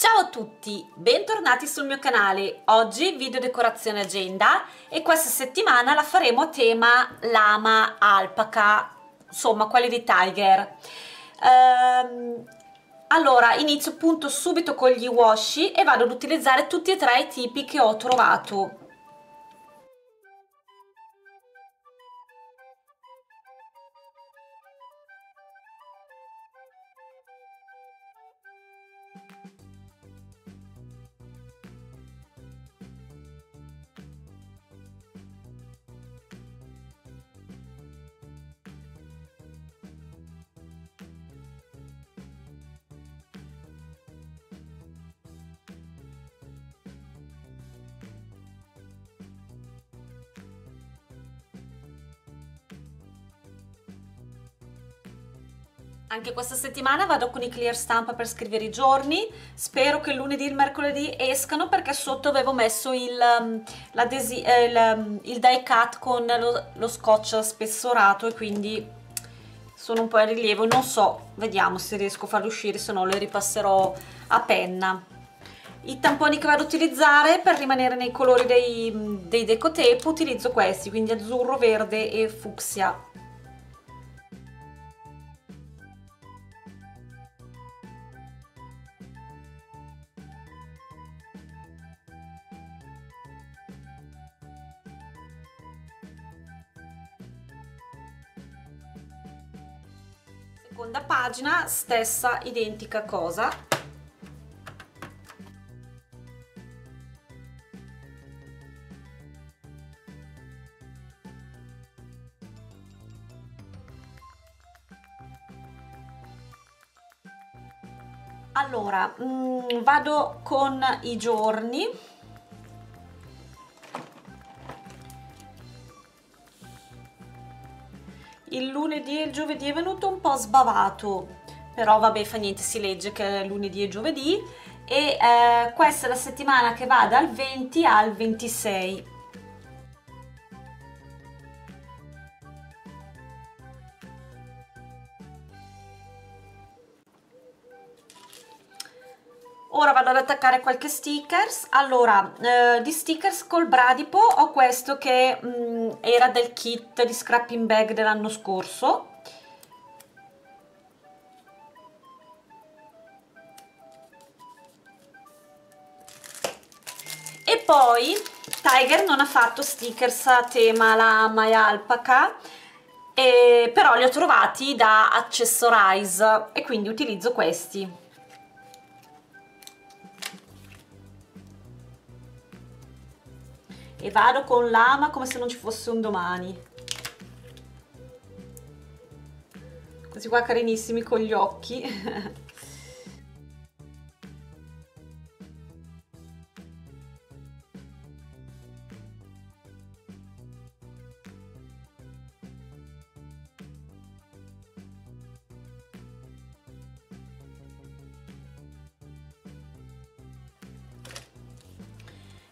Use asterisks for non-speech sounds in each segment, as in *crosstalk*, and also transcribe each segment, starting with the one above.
Ciao a tutti, bentornati sul mio canale. Oggi video decorazione agenda e questa settimana la faremo a tema lama, alpaca, insomma quelli di Tiger. Ehm, allora, inizio appunto subito con gli washi e vado ad utilizzare tutti e tre i tipi che ho trovato. Anche questa settimana vado con i clear stampa per scrivere i giorni, spero che lunedì e il mercoledì escano perché sotto avevo messo il, um, eh, il, um, il die cut con lo, lo scotch spessorato e quindi sono un po' in rilievo, non so, vediamo se riesco a farli uscire, se no le ripasserò a penna. I tamponi che vado ad utilizzare per rimanere nei colori dei, dei deco tape utilizzo questi, quindi azzurro, verde e fucsia seconda pagina stessa identica cosa. Allora mh, mm, vado con i giorni il lunedì e il giovedì è venuto un po' sbavato però vabbè fa niente si legge che è lunedì e giovedì. E eh, questa è la settimana che va dal 20 al 26 ora vado ad attaccare qualche stickers. Allora eh, di stickers col bradipo ho questo che mh, mm, era del kit di scrapping bag dell'anno scorso. E poi Tiger non ha fatto stickers a tema lama e alpaca e però li ho trovati da Accessorize e quindi utilizzo questi e vado con l'ama come se non ci fosse un domani. Questi qua carinissimi con gli occhi *laughs*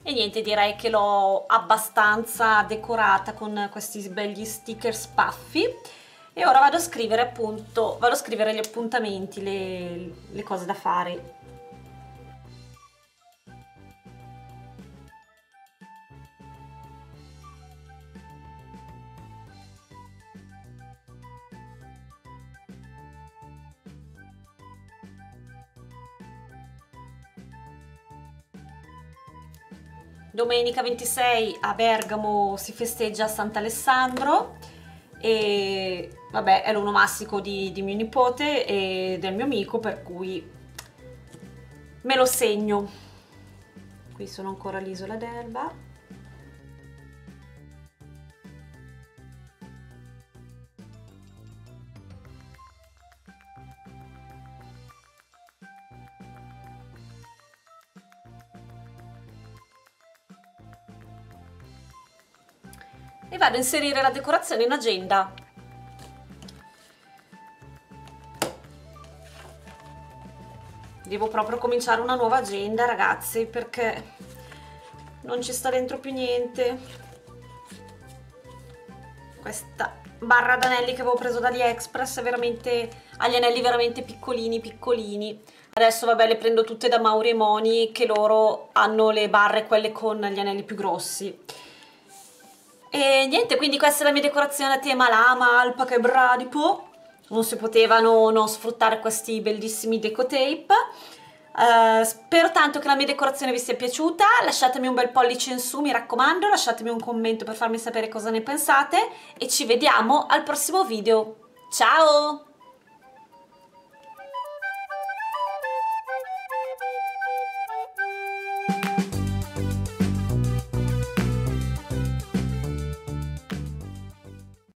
e niente direi che l'ho abbastanza decorata con questi begli sticker spaffi. E ora vado a scrivere appunto vado a scrivere gli appuntamenti le, le cose da fare Domenica 26 a Bergamo si festeggia Sant'Alessandro e vabbè è l'onomastico di, di mio nipote e del mio amico per cui me lo segno. Qui sono ancora all'isola d'Elba. E vado a inserire la decorazione in agenda. Devo proprio cominciare una nuova agenda ragazzi perché non ci sta dentro più niente. Questa barra d'anelli che avevo preso da AliExpress veramente agli anelli veramente piccolini piccolini adesso vabbè le prendo tutte da Mauri e Moni che loro hanno le barre quelle con gli anelli più grossi e niente quindi questa è la mia decorazione a tema lama, alpaca e bradipo. Non si potevano non sfruttare questi bellissimi deco tape Uh, spero tanto che la mia decorazione vi sia piaciuta, lasciatemi un bel pollice in su, mi raccomando, lasciatemi un commento per farmi sapere cosa ne pensate. E ci vediamo al prossimo video. Ciao!